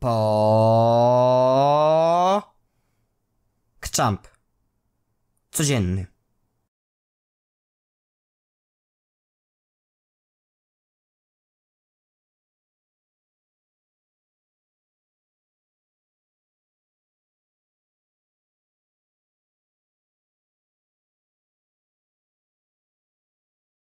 Po... Kczamp. Codzienny.